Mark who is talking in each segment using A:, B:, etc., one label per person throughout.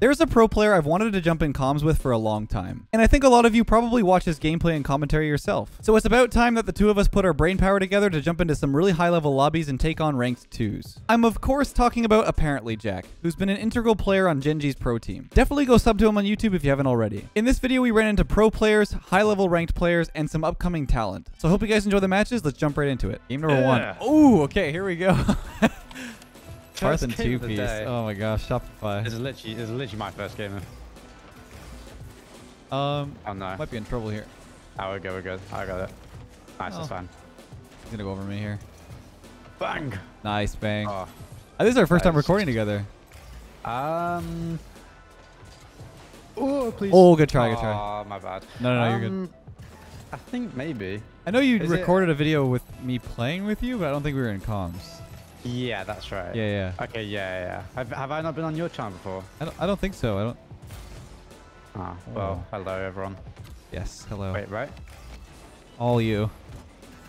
A: There's a pro player I've wanted to jump in comms with for a long time, and I think a lot of you probably watch his gameplay and commentary yourself. So it's about time that the two of us put our brain power together to jump into some really high level lobbies and take on ranked twos. I'm of course talking about Apparently Jack, who's been an integral player on Genji's pro team. Definitely go sub to him on YouTube if you haven't already. In this video we ran into pro players, high level ranked players, and some upcoming talent. So I hope you guys enjoy the matches, let's jump right into it. Game number
B: Yeah.
A: one. Ooh, okay, here we go.
B: First
A: and two piece. Oh my gosh, Shopify.
B: This is literally, this is literally my first game.
A: Um,
B: Oh no.
A: might be in trouble here.
B: Oh, we're good, we're good. I got it. Nice,
A: Oh.
B: that's fine.
A: He's gonna go over me here.
B: Bang!
A: Nice bang.
B: Oh.
A: Uh, this is our first time recording together.
B: Um. Oh, please.
A: Oh, good try, good try.
B: Oh, my bad.
A: No, no, no, you're good.
B: Um, I think maybe.
A: I know you
B: is it-
A: recorded a video with me playing with you, but I don't think we were in comms.
B: Yeah, that's right.
A: Yeah, yeah.
B: Okay, yeah, yeah. Have, have I not been on your channel before?
A: I don't, I don't think so. I don't.
B: Ah, well, hello everyone.
A: Yes. Hello.
B: Wait, right?
A: All you.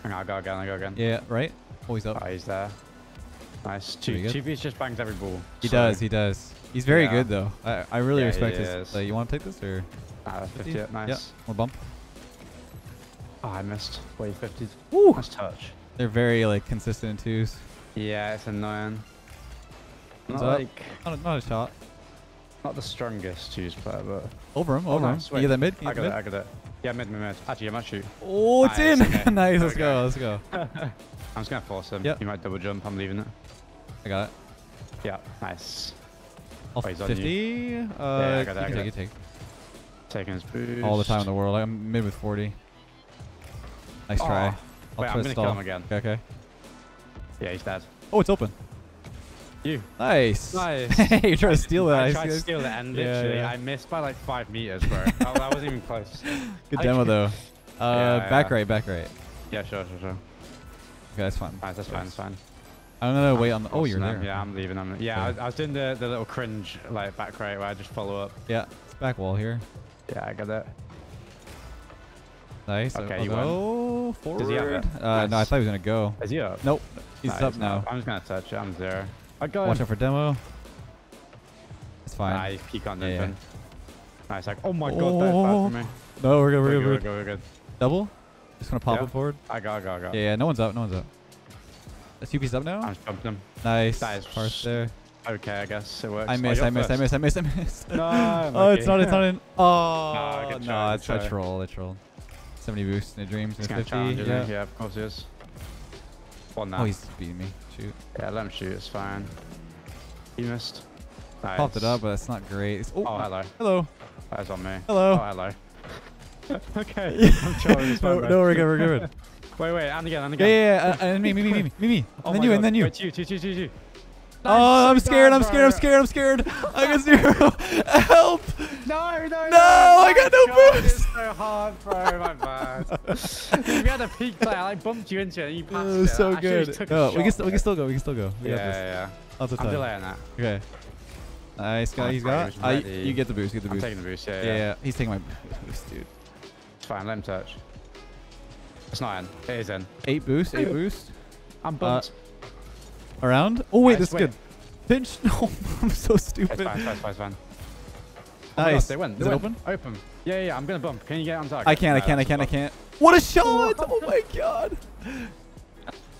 B: Hang on, I go again, I go again.
A: Yeah. Right. Always up.
B: Oh, he's there. Nice.
A: Pretty
B: Two,
A: good.
B: Chibi's just bangs every ball.
A: He
B: so-
A: does. He does. He's very
B: Yeah.
A: good though. I, I really
B: Yeah,
A: respect
B: he
A: his.
B: is.
A: Uh, you want to take this or?
B: Ah, 50, yeah, nice.
A: Yeah. More bump.
B: Oh, I missed. Wait, 50.
A: Woo.
B: Nice touch.
A: They're very like consistent in twos.
B: Yeah, it's annoying. Not like,
A: Not a, not a shot.
B: not the strongest choose player, but
A: Over him.
B: Oh,
A: Over him.
B: nice.
A: You
B: Wait.
A: get that mid? You
B: I got
A: the
B: it, I got it. Yeah, mid, mid, mid. Actually, I might shoot.
A: Oh, it's
B: Nice,
A: in.
B: okay.
A: nice. Let's go. Let's go.
B: I'm just gonna force him.
A: Yep.
B: He might double jump. I'm leaving it.
A: I got it.
B: Yeah, nice.
A: All
B: Oh, he's on you.
A: 50. Uh,
B: I got it,
A: you
B: I got
A: take. Take
B: Taking his boost.
A: all the time in the world. I'm mid with 40. Nice try.
B: Oh,
A: I'll
B: Wait,
A: try
B: I'm gonna
A: stall.
B: kill him again.
A: Okay, okay.
B: Yeah, he's dead.
A: Oh, it's open.
B: You.
A: Nice.
B: Nice.
A: hey, you're trying to steal that.
B: I
A: I
B: tried to steal it and literally
A: yeah.
B: I missed by like five meters, bro. oh, that wasn't even close.
A: Good
B: I-
A: demo though. Uh,
B: Yeah,
A: back
B: yeah.
A: right, back right.
B: Yeah, sure, sure, sure.
A: Okay, that's fine.
B: Nice, that's fine, that's fine.
A: I'm gonna wait on the. Oh, you're
B: them.
A: there.
B: Yeah, I'm leaving. I'm, yeah, I, was, I was doing the, the little cringe like back right where I just follow up.
A: Yeah, it's back wall here.
B: Yeah, I got that.
A: Nice.
B: Okay,
A: I'll
B: you won.
A: forward.
B: Does he have it?
A: Uh, no, I thought he was gonna go.
B: Is he up?
A: Nope. He's
B: Nice,
A: up
B: no,
A: now.
B: I'm just gonna touch it. I'm zero. I got
A: Watch
B: him.
A: out for demo. It's fine.
B: Nah, he, he can't do
A: Yeah, yeah.
B: Nice. Like, oh my god, that's bad
A: Oh.
B: for me.
A: No, we're good. We're
B: We're
A: good.
B: good,
A: We're
B: we're
A: good.
B: good, we're good.
A: Double. Just gonna pop
B: Yeah.
A: it forward.
B: I got, I got, I got.
A: Yeah, yeah. No one's up. No one's up. That's two pieces up now.
B: I'm just jumping him.
A: Nice.
B: That is
A: Parse there.
B: Okay, I guess it works.
A: I
B: Oh,
A: missed.
B: you're
A: I missed. I
B: first.
A: missed. I missed. I missed.
B: No.
A: Oh, it's not. It's not in. Oh,
B: good
A: no,
B: try,
A: it's
B: good
A: a
B: try.
A: troll. A troll. 70 boost in the dreams.
B: He's
A: in
B: gonna
A: 50.
B: challenge,
A: Yeah.
B: Yeah, of course he is. One now.
A: Oh, he's beating me. Shoot.
B: Yeah, let him shoot. It's fine. He missed. Nice.
A: Popped it up, but it's not great. It's, oh,
B: Oh, hello.
A: hello.
B: That's on me.
A: Hello.
B: Oh, hello. okay. I'm this
A: no, no, we're good. We're good.
B: Wait, wait, and again, and again.
A: yeah, yeah. Uh, and me, me, me, me, me, me, me.
B: Oh
A: and then you,
B: God.
A: and then you.
B: Wait, two, two, two, two, two.
A: Oh, I'm scared. I'm scared. I'm scared. I'm scared. I got zero. Help.
B: No, no, no.
A: No, I got no
B: God,
A: boost.
B: It's so hard, bro. My bad. we had a peak play. I bumped you into it and you passed
A: Oh,
B: it.
A: so
B: I
A: good. No, we can still, we can still go. We can still go. We
B: Yeah, yeah, yeah. I'm delaying that.
A: Okay. Nice guy. he's got.
B: was
A: I, you get the boost. Get the boost.
B: I'm taking the boost, yeah,
A: Yeah,
B: yeah.
A: yeah. He's taking my boost, dude.
B: It's fine, let him touch. It's not in. It is in.
A: Eight boost. Eight boost.
B: I'm bumped.
A: Uh, Around. Oh wait,
B: Nice,
A: this is
B: wait.
A: good. Pinch. No, I'm so
B: it's
A: stupid.
B: fine, it's fine, it's fine, it's fine. Oh
A: Nice.
B: God, they went.
A: Is
B: They
A: it
B: went.
A: open?
B: Open. Yeah, yeah, yeah, I'm gonna bump. Can you get on target?
A: I can't. I can't. I can't. I can't. What a shot! Oh my god.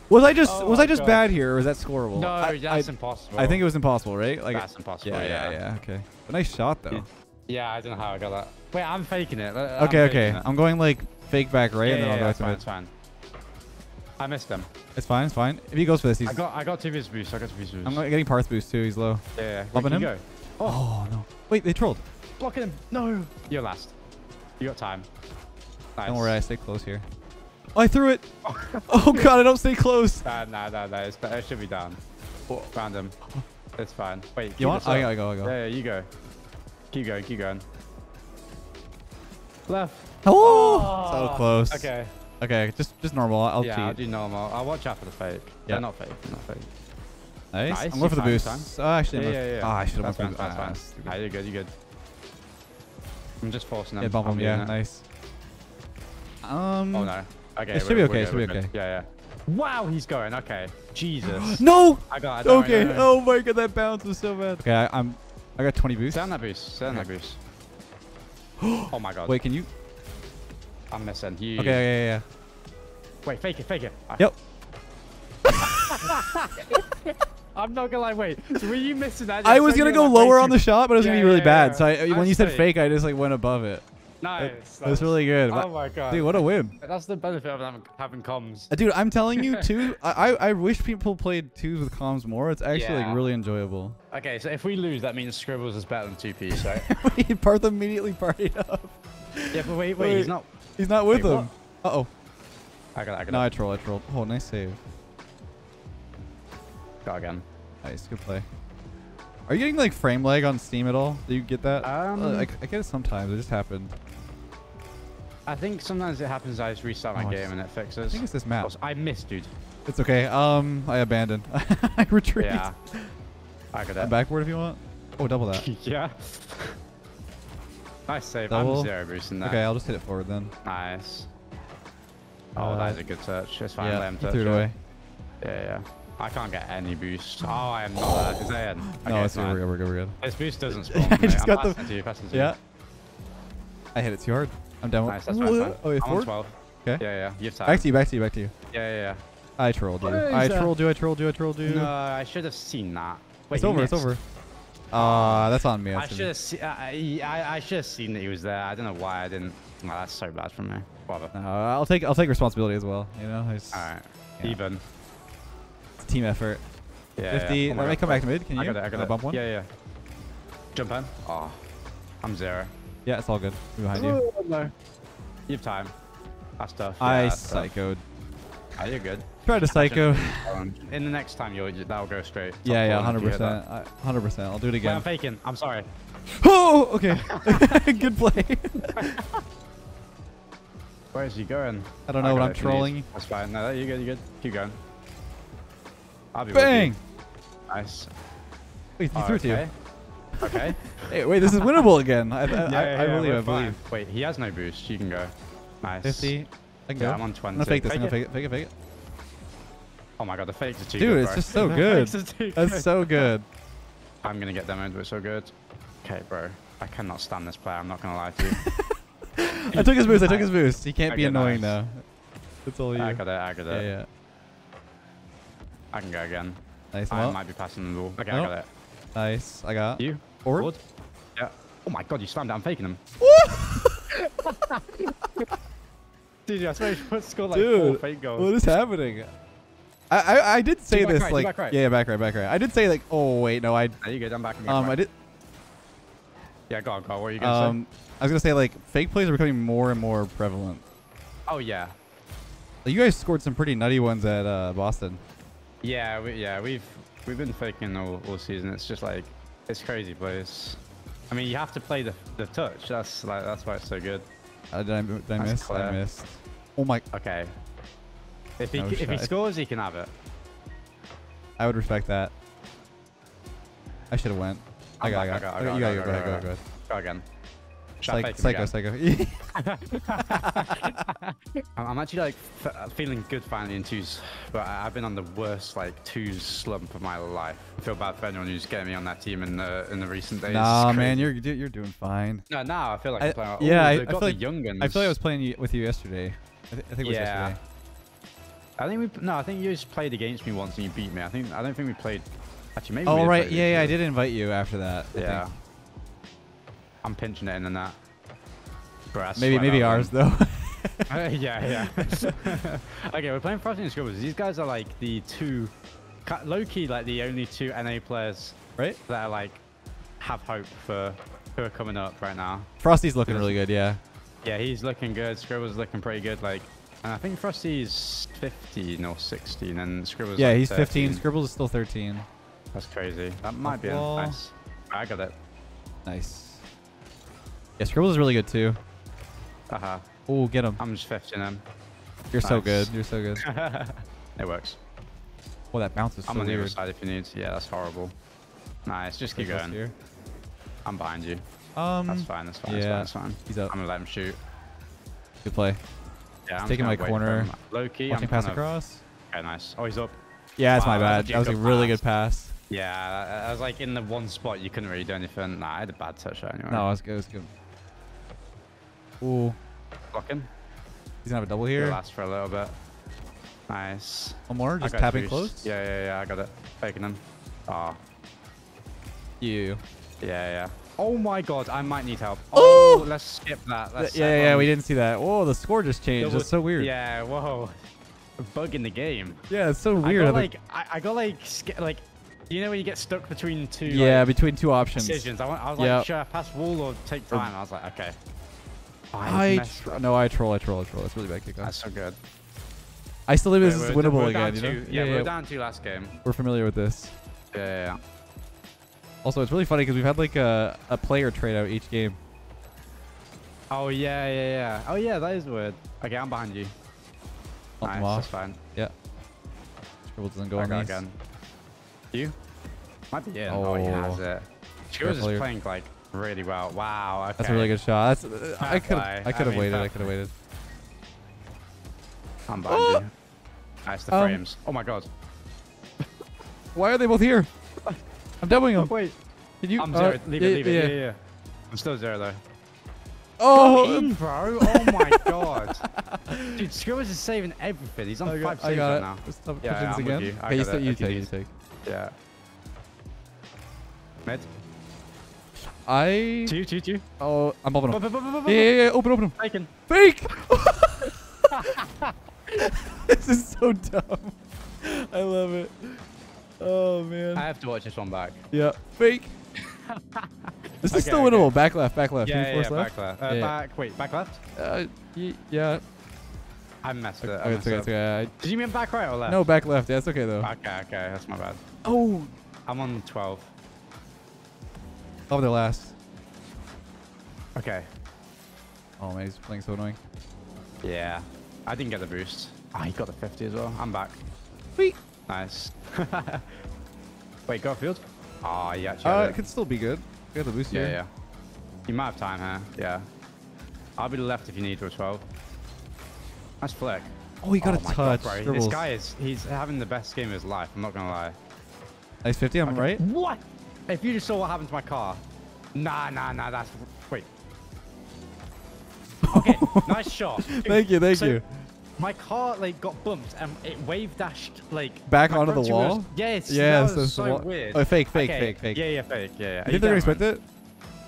A: Was I just
B: Oh
A: was I just
B: God.
A: bad here, or was that scoreable?
B: No,
A: I,
B: that's
A: I,
B: impossible.
A: I think it was impossible, right? Like,
B: That's impossible,
A: yeah, yeah,
B: yeah.
A: yeah. Okay, but nice shot though.
B: Yeah. Yeah, I don't know how I got that. Wait, I'm faking it. I'm
A: Okay, okay.
B: it.
A: I'm going like fake back right,
B: yeah,
A: and then
B: yeah,
A: I'll go
B: it's
A: to
B: fine,
A: mid.
B: it's fine. I missed him.
A: It's fine. It's fine. If he goes for this, he's.
B: I got I got two boost. I got two boost.
A: I'm getting Parth boost too. He's low.
B: yeah, yeah. Wait,
A: Bumping
B: can you
A: him?
B: Go.
A: Oh. oh no! Wait, they trolled.
B: Blocking him. No. You're last. You got time. Nice.
A: Don't worry, I stay close here. Oh, I threw it. Oh, oh god, I don't stay close.
B: Nah, nah, nah, nah. It's, it should be down. Found him. It's fine. Wait.
A: You want? I gotta go. I go.
B: Yeah, yeah, you go. Keep going, keep going. Left.
A: Oh, ah. so close.
B: Okay.
A: Okay, just just normal. I'll
B: yeah, I'll do normal. I'll watch out for the fake.
A: Yeah.
B: They're not fake. Not fake.
A: Nice.
B: Nice,
A: I'm going for the boost. Oh, actually,
B: Yeah, yeah, yeah.
A: Ah, I should have went
B: fine,
A: for the boost.
B: Nah, you're good, you're good. I'm just forcing them.
A: Yeah, bump
B: I'm
A: Yeah, nice. Um.
B: Oh no. Okay.
A: It should be okay, it should be okay.
B: Yeah, yeah. Wow, he's going. Okay. Jesus.
A: No.
B: I got it.
A: Okay. Oh my god, that bounce was so bad. Okay, I, I'm I got 20 boost.
B: Stay on that boost. Stay on that boost. oh my god.
A: Wait, can you?
B: I'm missing. You.
A: Okay, yeah, yeah, yeah.
B: Wait, fake it, fake it.
A: Yep.
B: I'm not gonna lie. Wait, so were you missing that?
A: I was gonna go lower on the shot, but it was
B: Yeah,
A: gonna be really
B: yeah,
A: bad.
B: yeah.
A: So I, when you said fake, I just like went above it.
B: Nice.
A: That was really good.
B: Oh my god.
A: Dude, what a win.
B: That's the benefit of having, having comms.
A: Uh, Dude, I'm telling you, too. I, I I wish people played twos with comms more. It's actually like really enjoyable.
B: Okay, so if we lose, that means Scribbles is better than 2P, right?
A: Parth immediately partied up.
B: yeah, but wait, wait,
A: Wait.
B: he's not.
A: He's not with
B: Wait,
A: him. Uh oh.
B: I got it, I got
A: No,
B: it.
A: I troll. I trolled. Oh, nice save.
B: Go again.
A: Nice, good play. Are you getting like frame lag on Steam at all? Do you get that?
B: Um,
A: Uh, I, I get it sometimes. It just happened.
B: I think sometimes it happens. I just restart my
A: Oh,
B: game and it fixes.
A: I think it's this map.
B: I missed, dude.
A: It's okay. Um, I abandoned. I retreat.
B: Yeah. I got
A: I'm backward if you want. Oh, double that.
B: yeah. Nice save.
A: Double.
B: I'm zero boosting that.
A: Okay, I'll just hit it forward then.
B: Nice. Oh,
A: Uh,
B: that is a good touch. It's fine. let
A: yeah,
B: him touch
A: threw it away.
B: Yeah, yeah. I can't get any boost. Oh, I am not there. Is that in?
A: no,
B: Okay,
A: it's good.
B: fine.
A: We're good. We're good. We're good.
B: This boost doesn't spawn.
A: I
B: for me.
A: just
B: I'm
A: got the-
B: passing to you, passing to you.
A: Yeah. I hit it too hard. I'm down.
B: Nice, that's fine. that's fine.
A: Oh, wait,
B: I'm
A: forward?
B: 12.
A: Okay.
B: Yeah, yeah. You have time.
A: Back to you. Back to you. Back to you.
B: Yeah, yeah, yeah.
A: I trolled you. I
B: that?
A: trolled you. I trolled you. I trolled you.
B: No, I should have seen that. Wait,
A: it's
B: you
A: over. It's over. Ah, that's on me.
B: I
A: That's on
B: should have. seen. I, I, I should have seen that he was there. I don't know why I didn't. No, that's so bad for me. Whatever.
A: No, I'll take. I'll take responsibility as well. You know, it's,
B: All right.
A: Yeah.
B: Even.
A: it's a team effort.
B: Yeah.
A: 50.
B: yeah. Oh my
A: Let me come back to mid. Can you?
B: I got it. I got
A: Wanna
B: it.
A: Bump one.
B: Yeah, yeah. Jump in. Oh, I'm zero.
A: Yeah, it's all good. We're behind you.
B: Oh, no. You have time. That's tough. Yeah,
A: I
B: that's tough.
A: Psychoed.
B: Oh, you're good.
A: Try to psycho.
B: In the next time, you'll that'll go straight. Top
A: Yeah, yeah, hundred
B: you hit that.
A: percent, hundred percent. I'll do it
B: Wait, I'm faking. I'm sorry.
A: Oh, okay. Good play.
B: Where is he going?
A: I don't know
B: got
A: what I'm
B: if you
A: trolling.
B: That's fine. No, you're good. You're good. Keep going. I'll be
A: Bang!
B: With you. Nice.
A: Wait, you
B: Oh,
A: threw it to you.
B: okay. Okay.
A: Hey, wait, this is winnable again. I, I,
B: yeah,
A: I,
B: yeah,
A: I
B: yeah,
A: believe.
B: we're
A: I believe.
B: fine. Wait, he has no boost. You can go. Nice.
A: 50. I can
B: Yeah,
A: go.
B: I'm on
A: I'm
B: 20.
A: gonna fake this. I'm
B: Fake
A: gonna
B: it.
A: fake it. Fake it. Fake it.
B: Oh my god, the fakes are too
A: Dude,
B: good.
A: it's just so good.
B: fakes are too
A: That's so good.
B: I'm gonna get demoed, but it's so good. Okay, bro. I cannot stand this player. I'm not gonna lie to you.
A: I took his boost. I took his boost. He can't be annoying
B: nice.
A: now. It's all you.
B: I got it. I got
A: Yeah,
B: it.
A: yeah.
B: I can go again.
A: Nice.
B: I
A: Well,
B: might be passing the ball. Okay,
A: Nope.
B: I got it.
A: nice. I got.
B: You?
A: Forward.
B: Yeah. Oh my god, you slammed down I'm faking him. Dude, I swear you scored like four fake goals.
A: what is happening? I, I I did say this
B: right,
A: like
B: back right.
A: yeah back right back right. I did say like oh wait no I
B: There you go. I'm back. I'm back
A: um I did
B: Yeah, go on, go on. What are you gonna
A: um I was gonna say like fake plays are becoming more and more prevalent.
B: Oh yeah.
A: Like, you guys scored some pretty nutty ones at uh, Boston.
B: Yeah, we, yeah, we've we've been faking all, all season. It's just like it's crazy plays. I mean, you have to play the the touch. That's like that's why it's so good.
A: Uh, did I, did I
B: That's
A: miss? I missed. Oh my!
B: Okay. If he
A: No
B: if he scores, he can have it.
A: I would respect that. I should have went. I
B: I'm
A: got, I got.
B: I got,
A: You
B: got, I
A: go.
B: got,
A: Go
B: I
A: ahead. Go ahead.
B: Go again. Should I
A: Psych, psycho,
B: again?
A: psycho.
B: I'm actually like f- uh, feeling good finally in twos, but I've been on the worst like twos slump of my life. I feel bad for anyone who's getting me on that team in the in the recent days.
A: nah, man, you're you're doing fine.
B: no now I feel like
A: I-
B: I'm playing.
A: yeah,
B: oh,
A: I- I feel
B: the
A: like-
B: young
A: I feel like I was playing you, with you yesterday. I, th- I think it was
B: Yeah.
A: yesterday.
B: I think we no, I think you just played against me once and you beat me. I think I don't think we played. Actually, maybe.
A: Oh right, yeah, yeah. I did invite you after that. I.
B: Yeah.
A: think.
B: I'm pinching it in and that. Bro,
A: Maybe maybe ours though.
B: Uh, yeah, yeah. okay, we're playing Frosty and Scribbles. These guys are like the two, low key, like the only two NA players
A: right?
B: that are like have hope for who are coming up right now.
A: Frosty's looking really good. Yeah.
B: Yeah, he's looking good. Scribbles looking pretty good. Like, and I think Frosty's 15 or 16, and Scribbles.
A: Yeah,
B: like
A: he's 15. Scribbles is still 13.
B: That's crazy. That might be a nice. I got it.
A: Nice. Yeah, Scribbles is really good too.
B: Uh huh.
A: Oh, get him.
B: I'm just 15 him.
A: You're so good. You're so good.
B: it works.
A: Oh, that bounces. so
B: I'm on the other side if you need. Yeah, that's horrible. Nice. Just keep going.
A: here.
B: I'm behind you.
A: Um,
B: That's fine. That's fine.
A: yeah.
B: That's fine. That's fine.
A: he's up.
B: I'm gonna let him shoot.
A: Good play.
B: Yeah, I'm
A: taking my
B: gonna wait for
A: corner.
B: Low key.
A: Watching
B: I'm
A: pass
B: kind of-
A: across.
B: Okay, nice. Oh, he's up.
A: Yeah, that's my
B: Wow, that
A: bad.
B: was a
A: That was a really
B: pass.
A: good pass.
B: Yeah, I, was like in the one spot you couldn't really do anything. Nah, I had a bad touch anyway.
A: No, it was good. It was good. Ooh,
B: Blocking.
A: he's gonna have a double
B: Here.
A: here.
B: Last for a little bit. Nice.
A: One more, just tapping
B: juice.
A: close.
B: Yeah, yeah, yeah. I got it. Faking him. Ah,
A: You.
B: yeah, yeah. Oh my god, I might need help.
A: Oh!
B: Oh, let's skip that.
A: Yeah,
B: Let's
A: yeah, yeah, we didn't see that. Whoa, the score just changed. That's so weird.
B: Yeah, whoa. A bug in the game.
A: Yeah, it's so weird. I got
B: like, I, I got like, like, you know when you get stuck between two
A: yeah,
B: like,
A: between two options.
B: decisions. I, went, I was
A: Yep.
B: like, should I pass wall or take time? I was like, okay. Oh,
A: I
B: up.
A: no, I troll, I troll, I troll. It's really bad kick
B: That's so good.
A: I still think this is winnable again. You know?
B: Yeah, we we're down two last game.
A: we're familiar with this.
B: Yeah, yeah, yeah.
A: Also, it's really funny because we've had like a, a player trade out each game.
B: Oh yeah, yeah, yeah. Oh yeah, that is weird. Okay, I'm behind you. Nice, that's fine.
A: Yeah. Scribble doesn't go
B: I
A: on these.
B: again. You? Might be in. Oh, he has
A: Oh.
B: it. Chivas is playing like really well. Wow. Okay.
A: That's a really good shot. That's uh, I could. I could have waited. I could have waited.
B: I'm behind
A: Oh!
B: you. Nice, the
A: Um,
B: frames. Oh my god.
A: Why are they both here? I'm doubling them.
B: Wait.
A: Can you?
B: I'm
A: uh,
B: zero. Leave
A: yeah,
B: it, leave it.
A: yeah.
B: Yeah, yeah, yeah. I'm still zero though.
A: Oh,
B: in, bro. Oh my god. Dude, Scribbles is saving everything. He's on
A: I
B: five
A: got, I
B: saves
A: got
B: right
A: it.
B: now.
A: Just stop
B: Yeah,
A: pushing
B: yeah,
A: this
B: I'm with you. I
A: Okay,
B: got
A: take,
B: it
A: you take, you take.
B: Yeah. Mid.
A: I.
B: Two, two, two.
A: Oh, I'm bumping
B: Bum,
A: him.
B: bum, bum, bum,
A: Yeah,
B: bum.
A: yeah, yeah. Open, open him.
B: Taken.
A: Fake. this is so dumb. I love it. Oh man.
B: I have to watch this one back.
A: yeah. Fake. this is
B: Okay,
A: still
B: okay.
A: winnable. Back left. Back left.
B: Yeah, yeah, yeah,
A: left?
B: back left. Uh,
A: Yeah.
B: Back, wait, back left?
A: Uh, yeah.
B: I messed it. I
A: Okay, it's
B: messed
A: okay.
B: it
A: okay.
B: Did you mean back right or left?
A: no, back left. Yeah, it's okay though.
B: Okay, okay, that's my bad.
A: Oh.
B: I'm on 12.
A: Oh, they're last.
B: Okay.
A: Oh man, he's playing so annoying.
B: Yeah. I didn't get the boost. Ah, he got the 50 as well. I'm back.
A: Wait.
B: Nice. Wait, Garfield? Oh, yeah, actually.
A: Uh, it could still be good. We got the boost
B: yeah,
A: here.
B: yeah. You might have time here. Yeah. I'll be left if you need to a 12. Nice flick.
A: Oh, he got
B: oh
A: a touch.
B: God, bro. This guy is, he's having the best game of his life. I'm not going to lie.
A: Nice 50, I'm
B: Okay.
A: right?
B: What? If you just saw what happened to my car. Nah, nah, nah, that's... Wait. Okay, nice shot. Dude,
A: Thank you, thank
B: so
A: you.
B: My car, like, got bumped and it wave dashed, like...
A: Back onto the wall?
B: Yes,
A: Yes,
B: that was so weird.
A: Oh, fake, fake,
B: Okay,
A: fake, fake.
B: Yeah, yeah, fake, yeah, yeah.
A: You think they're gonna expect it?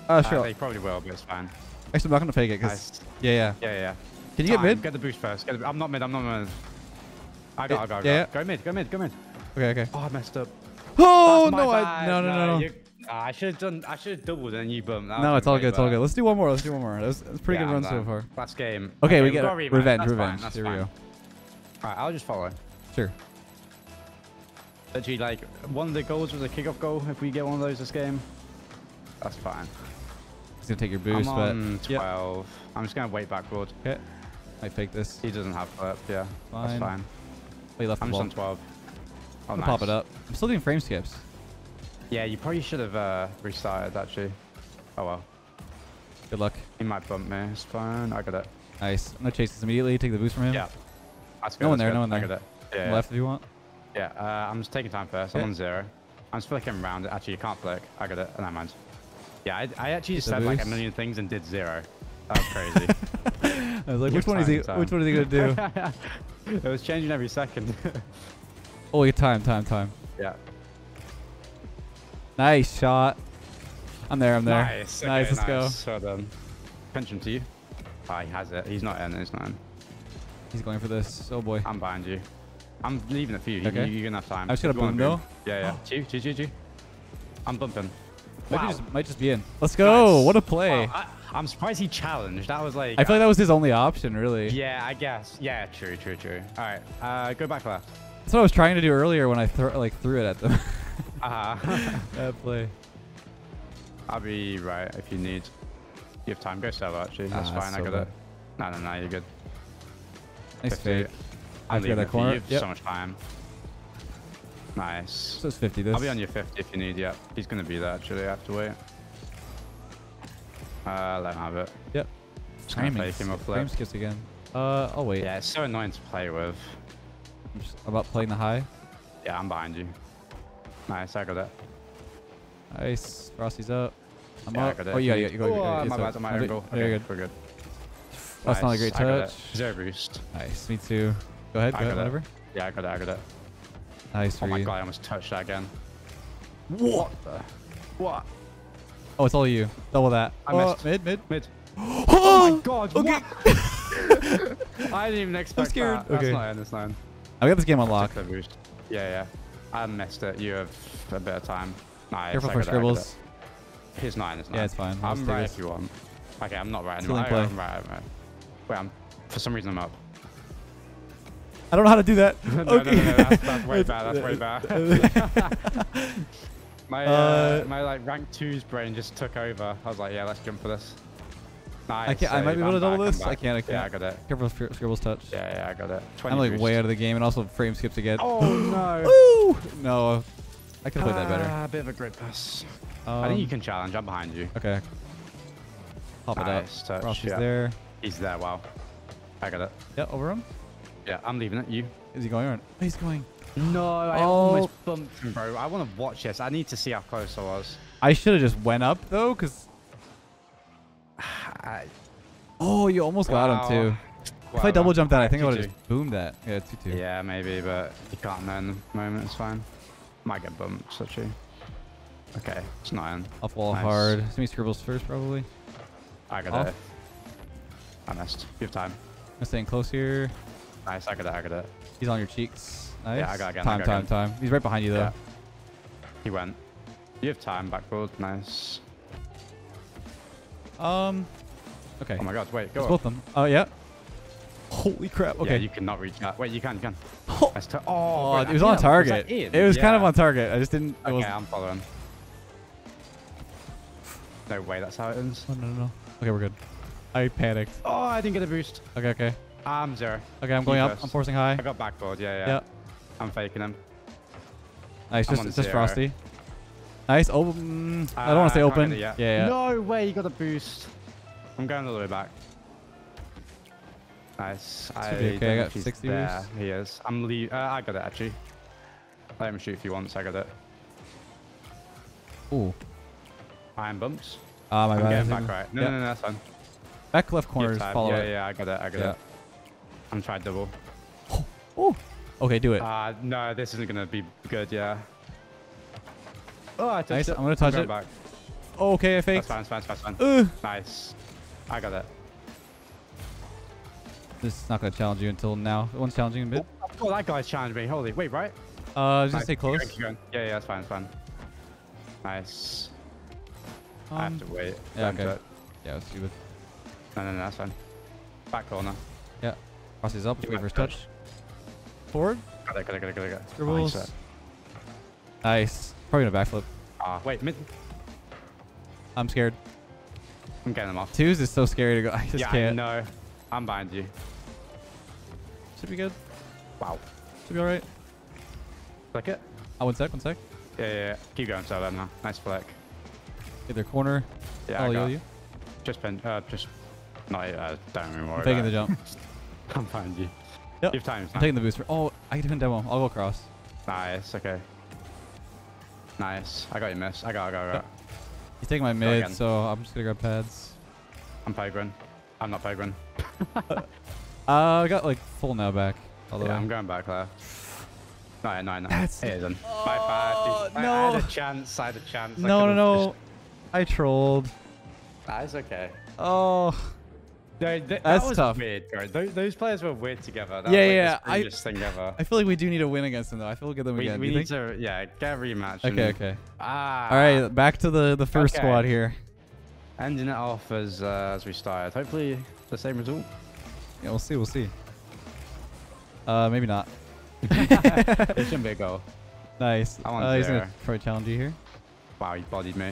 A: Uh,
B: Uh,
A: sure.
B: they probably will, but it's fine.
A: Actually, I'm not gonna fake it, cause
B: Nice.
A: yeah, yeah.
B: Yeah, yeah.
A: Can you get mid?
B: Get the boost first. Get the, I'm not mid, I'm not mid. I got, I got, I got.
A: Yeah, yeah.
B: Go mid, go mid, go mid.
A: Okay, okay.
B: Oh, I messed up.
A: Oh no! I, no, no, no, no.
B: you- ah, I should have done. I should have doubled and you bumped. That
A: No, it's all good. It's all good. Let's do one more. Let's do one more. That was, that was a pretty
B: Yeah,
A: good run so far.
B: Last game.
A: Okay, we
B: we've
A: get Revenge,
B: That's
A: revenge.
B: Fine. That's
A: Here we go.
B: Alright, I'll just follow.
A: Sure.
B: Actually, like one of the goals was a kickoff goal. If we get one of those this game, that's fine.
A: He's gonna take your boost,
B: I'm
A: but
B: on
A: Yep.
B: 12. I'm just gonna wait backward.
A: okay. I fake this.
B: He doesn't have flip. Yeah,
A: Fine.
B: that's fine.
A: Wait, left the
B: I'm just on 12. Oh, nice.
A: pop it up. I'm still doing frame skips.
B: Yeah, you probably should have uh, restarted actually. Oh well.
A: Good luck.
B: He might bump me. It's fine. I got it.
A: Nice. I'm gonna chase this immediately. Take the boost from him.
B: Yeah. That's good.
A: No one there,
B: good.
A: no one there.
B: I got it. Yeah. yeah.
A: Left if you want.
B: Yeah, uh, I'm just taking time first. I'm
A: Yeah.
B: on zero. I'm just flicking around. Actually, you can't flick. I got it. Oh, never mind. Yeah, I, I actually said like a million things and did zero. That was crazy.
A: I was like,
B: Give
A: which one is he?
B: time, time.
A: Which one is he gonna do?
B: it was changing every second.
A: oh, wait, time, time, time.
B: yeah.
A: Nice shot. I'm there. I'm there.
B: Nice.
A: Nice.
B: okay,
A: Let's go.
B: nice. Well done. Pension to you. Ah, he has it. He's not in. He's not in.
A: He's going for this. Oh boy.
B: I'm behind you. I'm leaving it for you.
A: Okay.
B: You, you're gonna have time.
A: I just got
B: If
A: a
B: you wanna
A: boom, though.
B: Yeah, yeah. Two, two, two, two. I'm bumping.
A: Might,
B: Wow.
A: just, might just be in. Let's go.
B: Nice.
A: What a play.
B: Wow, I, am surprised he challenged. That was like.
A: I feel like that was his only option, really.
B: Yeah, I guess. Yeah, true, true, true. All right, uh, go back left.
A: That's what I was trying to do earlier when I thro like threw it at them. That play.
B: I'll be right if you need. You have time. Go solo, actually. That's
A: Ah,
B: fine. I got it. No, no, no. You're good.
A: Nice
B: 50.
A: fake. I've got that corner.
B: You have
A: Yep.
B: so much time. Nice.
A: So it's 50 this.
B: I'll be on your 50 if you need. Yeah, he's gonna be there. Actually, I have to wait. Uh, let him have it.
A: Yep.
B: Just gonna
A: Timing.
B: fake him or
A: Frame skips again. Uh, I'll wait.
B: Yeah, it's so annoying to play with.
A: I'm just about playing the high.
B: Yeah, I'm behind you. Nice, I got it.
A: Nice. Frosty's up. I'm
B: Yeah, I
A: up.
B: got.
A: Oh, you got it. You got it.
B: Oh,
A: it.
B: my bad, my angle. Okay,
A: go.
B: we're good.
A: That's not a great
B: I got it.
A: touch.
B: Zero boost.
A: Nice. Me too. Go ahead. Go ahead.
B: got it.
A: Whatever.
B: Yeah, I got it, I got it.
A: Nice
B: Oh my
A: you.
B: god, I almost touched that again. What the? What?
A: Oh, it's all you. Double that.
B: I
A: oh,
B: missed.
A: Mid, mid.
B: Mid.
A: oh
B: Oh my god,
A: Okay.
B: what? I didn't even expect I'm
A: scared.
B: that. That's
A: Okay.
B: not that's not in.
A: I got this game unlocked.
B: Took the boost. Yeah, yeah. I missed it. You have a bit of time. Nice.
A: Careful for
B: got it, I got it.
A: scribbles.
B: He's nine, it's nine.
A: Yeah, it's fine. I'll
B: I'm right
A: with-
B: if you want. Okay, I'm not right anymore. I'm right, I'm right. Wait, I'm, for some reason I'm up.
A: I don't know how to do that.
B: no,
A: okay.
B: no, no, that's, that's way bad. That's way bad. my, uh,
A: Uh,
B: my like rank twos brain just took over. I was like, yeah, let's jump for this. Nice.
A: I can't. I might be able to double this. I can't. I
B: Yeah, I got it.
A: Careful scribbles touch.
B: Yeah, yeah, I got it. 20
A: I'm like way out of the game, and also frame skips again.
B: Oh no.
A: Woo! No, I could have played that better.
B: Ah, bit of a great pass.
A: Um,
B: I think you can challenge. I'm behind you.
A: Okay. Pop it up.
B: touch,
A: Frosty's
B: yeah.
A: there.
B: He's there. Wow. I got it.
A: Yeah, over him.
B: Yeah, I'm leaving it. You.
A: Is he going on? Oh, he's going.
B: No, I
A: Oh.
B: almost bumped him, bro. I want to watch this. I need to see how close I was.
A: I should have just went up though, cause
B: I,
A: oh, you almost got him
B: Wow.
A: too. If I double jump that, I think I would have just boomed that. Yeah, two two.
B: Yeah, maybe, but you can't know in the moment. It's fine. Might get bumped, such a. Okay, it's nine.
A: Off wall
B: Nice.
A: hard. It's me scribbles first probably.
B: I got
A: Off.
B: it. I missed. You have time.
A: I'm staying close here.
B: Nice. I got it. I got it.
A: He's on your cheeks. Nice.
B: Yeah, I got again,
A: Time,
B: got
A: time,
B: again.
A: time. He's right behind you though.
B: Yeah. He went. You have time. Backboard. Nice.
A: Um. Okay.
B: Oh my god. Wait. Go.
A: It's both of them. Oh yeah. Holy crap. Okay.
B: Yeah, you cannot reach that. Wait, you can. You can.
A: Oh,
B: oh,
A: Oh,
B: bro,
A: it was on target.
B: in?
A: It was kind of on target. I just didn't. It
B: Okay,
A: was,
B: I'm following. No way. That's how it ends.
A: oh, no, no, no. Okay, we're good. I panicked.
B: Oh, I didn't get a boost.
A: Okay, okay.
B: I'm zero.
A: Okay, I'm going up.
B: first.
A: I'm forcing high.
B: I got backboard. Yeah, yeah.
A: Yeah.
B: I'm faking him.
A: Nice.
B: I'm
A: Just, just. Frosty. Nice. Open. I don't want to say
B: Ah,
A: open.
B: get it yet.
A: Yeah, yeah.
B: No way, you got a boost. I'm going all the way back. Nice. I
A: be okay, I got 60
B: there. He is. I'm leave. Uh, I got it actually. Let him shoot if he wants. I got it.
A: Ooh.
B: Iron bumps.
A: Ah, my
B: I'm
A: bad.
B: back right. No,
A: yeah.
B: no, no, that's fine.
A: Back left corner is follow
B: yeah,
A: it.
B: yeah, I got it. I got
A: Yeah.
B: it. I'm trying double.
A: Ooh. Okay, do it.
B: Uh, no, this isn't gonna be good. Yeah. Oh, I touched
A: Nice,
B: it.
A: I'm gonna touch
B: going
A: it.
B: Back.
A: Oh, okay, I
B: That's
A: faked.
B: fine. That's fine. That's fine.
A: Uh,
B: Nice. I got it.
A: this is not gonna challenge you until now. One's challenging in mid.
B: Oh, that guy's challenged me. Holy. Wait, right?
A: Uh, just
B: Keep going,
A: close.
B: keep going. Yeah, yeah, that's fine, that's fine. Nice. I
A: Um,
B: have to wait.
A: yeah, okay.
B: do it.
A: yeah, let's see with
B: No, no, no, that's fine. Back corner.
A: crosses up.
B: Keep
A: Wait
B: my
A: for his
B: touch.
A: touch. Forward.
B: Got it, got it, got it, got it, got it.
A: Scribbles.
B: Nice.
A: Nice. Probably gonna backflip.
B: Ah, wait, mid.
A: I'm scared.
B: I'm getting them off.
A: Twos is so scary to go. I just
B: yeah,
A: can't.
B: no. I'm behind you.
A: Should be good.
B: Wow.
A: Should be alright.
B: Click it.
A: Oh, one sec, one sec.
B: Yeah, yeah, yeah. Keep going, so then now. Nice flick.
A: Hit their corner.
B: Yeah,
A: oh,
B: I
A: you.
B: Just pin, uh, just, no, uh, don't even worry
A: I'm taking the jump.
B: I'm behind you.
A: Yep.
B: You have time,
A: I'm taking the booster. Oh, I get to demo. I'll go across.
B: Nice, okay. Nice. I got you, miss. I got, I got, I got.
A: He's taking my mid, so I'm just gonna grab pads.
B: I'm Pegrin. I'm not Pegrin.
A: Uh, I got like full now back. Although
B: Yeah, I'm going back there. No, no, no.
A: That's-
B: it isn't. My bad. dude. I- I,
A: no.
B: had a chance. I had a chance.
A: No, no, no.
B: just-
A: I trolled.
B: Nah, it's okay.
A: Oh,
B: No, th- that
A: That's
B: was
A: tough.
B: weird, bro. Those, those players were weird together. That
A: Yeah,
B: was, like,
A: yeah, I-
B: thing ever.
A: I feel like we do need a win against them though. I feel we'll get them
B: we
A: again.
B: we need
A: think?
B: to, yeah, get a rematch.
A: Okay, okay.
B: Ah.
A: All right, back to the the first
B: Okay.
A: squad here.
B: Ending it off as uh, as we started. Hopefully the same result.
A: Yeah, we'll see. We'll see. Uh, maybe not.
B: it shouldn't be a goal.
A: Nice.
B: I want
A: Uh, he's
B: zero.
A: gonna try to challenge you here.
B: Wow, he bodied me.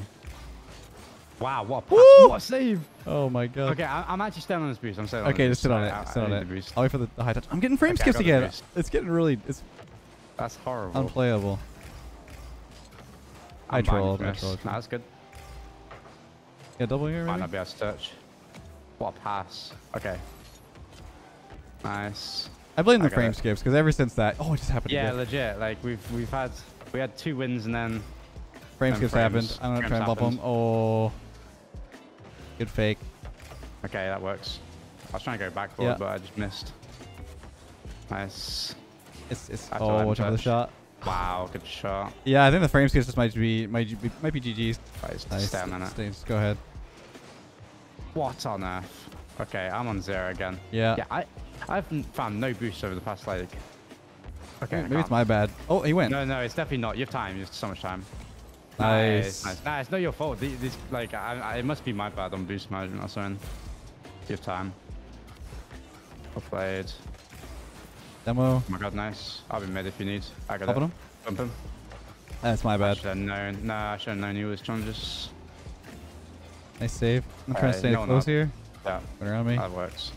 B: Wow, what a pass.
A: Woo!
B: What a save.
A: Oh my god.
B: Okay, I, I'm actually staying on this boost. I'm staying on
A: Okay,
B: this
A: just sit on it.
B: I- I-
A: Sit
B: I
A: on
B: need
A: it.
B: the boost.
A: I'll wait for the, the high touch. I'm getting frame
B: Okay,
A: skips again. It's getting really it's
B: That's horrible.
A: unplayable. I
B: I'm fine with
A: trolled. I trolled.
B: Nah, that's good.
A: Yeah, double here
B: Might
A: maybe.
B: not be able to touch. What a pass. Okay. Nice.
A: I blame the
B: got
A: frame
B: it.
A: skips because ever since that, oh, it just happened. Again.
B: Yeah,
A: again.
B: legit. Like we've we've had We had two wins and then
A: Frame skips
B: frames.
A: happened. I'm gonna try and
B: Frames
A: bump him. Oh. Good fake.
B: okay, that works. I was trying to go backboard,
A: Yeah.
B: but I just missed. Nice.
A: It's it's.
B: That's
A: Oh, watch out for the shot.
B: Wow, good shot.
A: Yeah, I think the frame skips just might be might be might be GG's.
B: Right,
A: Nice.
B: Stay on it.
A: Go ahead.
B: What on earth? Okay, I'm on zero again.
A: Yeah.
B: Yeah, I I've found no boost over the past like. Okay, I
A: Maybe it's my bad. Oh, he went.
B: No, no, it's definitely not. You have time. You have so much time.
A: Nice.
B: nice. Nah, it's not your fault. The- This like I, I, it must be my bad on boost management or something. You have time. Well played.
A: Demo.
B: Oh my god, nice. I'll be mid if you need. I got
A: Bumping
B: it.
A: him.
B: Bump him.
A: That's my
B: I
A: bad.
B: should have known. Nah, I should have known he was trying to just.
A: Nice save. I'm trying to stay
B: no,
A: close here.
B: Yeah,
A: Put around me.
B: that works.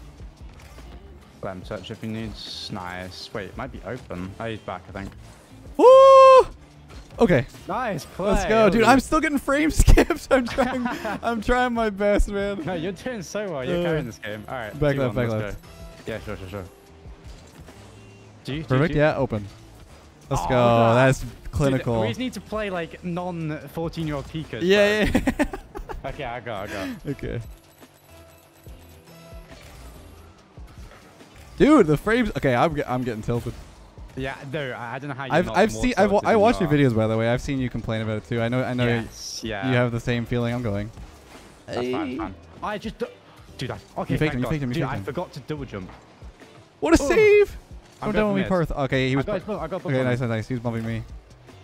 B: Let him touch if he needs. Nice. Wait, it might be open. Oh, he's back, I think.
A: Okay,
B: Nice play.
A: let's go, dude. I'm still getting frame skips. I'm trying. I'm trying my best, man.
B: No, you're doing so well. You're
A: Uh,
B: carrying this game. All right.
A: back
B: 2-1,
A: left, back left.
B: go. Yeah, sure, sure, sure. You?
A: Perfect.
B: you-
A: Yeah, open. Let's
B: Oh,
A: go.
B: that-
A: That's
B: Dude,
A: clinical.
B: we just need to play like non-14 year old peekers.
A: yeah, yeah.
B: Okay, I got, I got.
A: okay. Dude, the frames. Okay, I'm I'm getting tilted.
B: Yeah, no, I I don't know how you.
A: I've I've seen I've, wa- I watched your videos by the way. I've seen you complain about it too. I know I know
B: Yes, yeah.
A: you have the same feeling I'm going.
B: That's fine, fine. I just, du- dude. I, okay,
A: You faked him, you faked him, you
B: Dude,
A: faked
B: I forgot to double jump.
A: What a
B: Oh.
A: save!
B: I'm
A: Don't
B: going
A: me. Parth. Okay, he was.
B: I got I got
A: okay, nice, nice, nice. He was bumping me.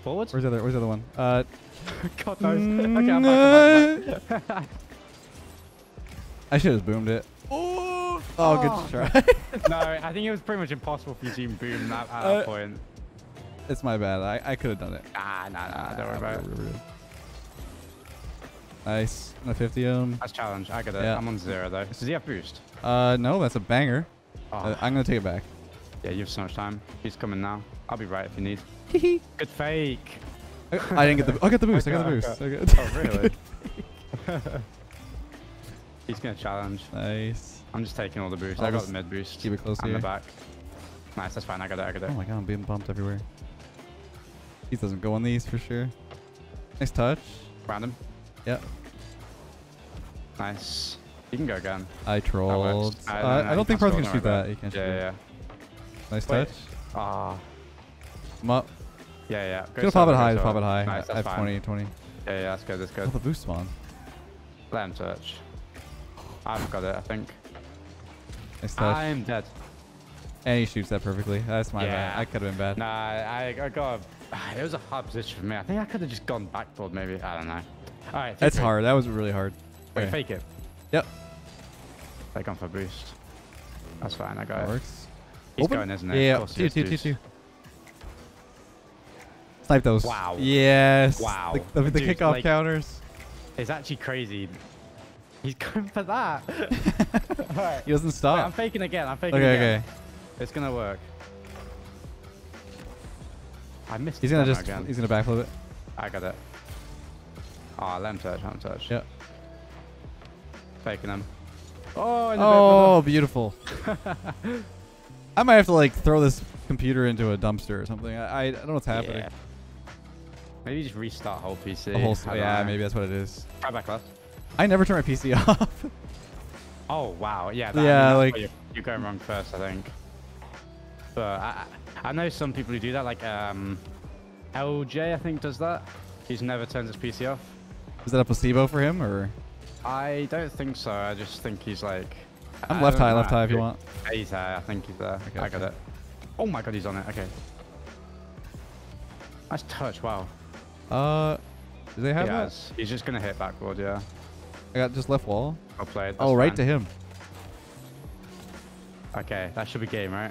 B: Forward.
A: Where's the other? Where's the other one? Uh,
B: God knows. okay, I'm back. I'm back, I'm back.
A: I should have boomed it. Oh, oh, good try.
B: no, I think it was pretty much impossible for you to even boom that at
A: Uh,
B: that point.
A: it's my bad. I, I could have done it.
B: Ah, nah, nah, don't worry about it.
A: we're- we're good. Nice. I'm a 50 um.
B: That's challenge. I got it.
A: Yeah.
B: I'm on zero though. Does he have boost?
A: Uh, no, that's a banger.
B: Oh,
A: Uh, I'm gonna take it back.
B: yeah, you have so much time. He's coming now. I'll be right if you need.
A: Hee
B: Good fake.
A: I, I didn't get the. I got the boost. I got the
B: Okay,
A: boost.
B: okay.
A: I got-
B: Oh, really? He's gonna challenge.
A: nice.
B: I'm just taking all the boost.
A: I'll
B: I got the mid boost.
A: keep it close
B: I'm
A: here.
B: the back. Nice, that's fine. I got it. I got it.
A: Oh my god, I'm being bumped everywhere. He doesn't go on these for sure. Nice touch.
B: Random.
A: Yep.
B: Nice. You can go again.
A: I trolled.
B: I-
A: Uh,
B: no,
A: I don't think Parth can shoot that. He can't shoot
B: Yeah, yeah, yeah.
A: Nice
B: Wait.
A: touch.
B: Ah.
A: I'm up.
B: Yeah, yeah. Go
A: Gonna pop it high. Pop it high.
B: Nice,
A: I have
B: fine.
A: 20, 20.
B: Yeah, yeah, that's good. That's
A: Oh,
B: good.
A: the boost spawn.
B: Let him touch. I've got it, I think.
A: Nice touch.
B: I'm dead.
A: and he shoots that perfectly. That's my
B: Yeah.
A: bad. I could have been bad.
B: Nah, I, I got. A, it was a hard position for me. I think I could have just gone backboard, maybe. I don't know. All right.
A: That's
B: it.
A: hard. That was really hard.
B: Wait,
A: Okay.
B: fake it.
A: Yep.
B: They gone for boost. That's fine. I got
A: That
B: it.
A: works.
B: He's
A: Open?
B: going, isn't
A: Yeah,
B: he?
A: yeah.
B: Of course he
A: Two, two, two, two. Snipe those.
B: Wow.
A: Yes.
B: Wow.
A: The, the, the
B: Dude,
A: kickoff
B: like-
A: counters.
B: It's actually crazy. He's going for that. Alright.
A: He doesn't
B: Wait,
A: stop.
B: I'm faking again. I'm faking
A: okay,
B: again.
A: okay. Okay.
B: It's gonna work. I missed.
A: He's gonna just
B: again.
A: he's gonna backflip it.
B: I got it. Ah, oh, let him touch. Let him touch.
A: Yep.
B: Faking him. Oh, in the
A: Oh, beautiful. I might have to like throw this computer into a dumpster or something. I, I don't know what's happening.
B: Yeah. Maybe just restart whole PC.
A: Whole, yeah,
B: know.
A: maybe that's what it is.
B: Try back left.
A: I never turn my PC off.
B: Oh wow, yeah. That,
A: Yeah,
B: I mean,
A: like-
B: you're, you're going wrong first, I think. But I, I know some people who do that, like um, LJ, I think does that. He's never turns his PC off.
A: is that a placebo for him or?
B: I don't think so. I just think he's like.
A: I'm
B: I
A: left high,
B: know.
A: left high if you want.
B: He's there. I think he's there.
A: Okay,
B: I got
A: okay.
B: it. Oh my god, he's on it. Okay. Nice touch. Wow.
A: Uh, do they have
B: he
A: that?
B: He's just gonna hit backboard. Yeah.
A: I got just left wall.
B: Well played.
A: oh,
B: that's
A: right
B: fine.
A: to him.
B: Okay, that should be game, right?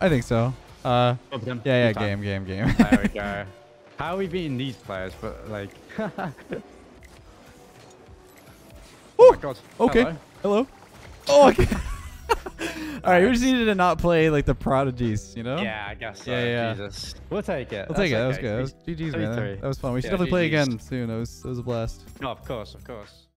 A: I think so. Uh,
B: him.
A: yeah, yeah, game, game, game.
B: There we go. How are we beating these players? But like. oh my god.
A: Okay.
B: Hello.
A: Hello. Oh, okay. All right, we just needed to not play like the prodigies, you know?
B: Yeah, I guess so.
A: Yeah, yeah.
B: Jesus. We'll take it.
A: We'll take it. That was good. That was. GG's, man. That, was fun. We should
B: Yeah,
A: definitely play again soon. That was, that was a blast.
B: No, of course, of course.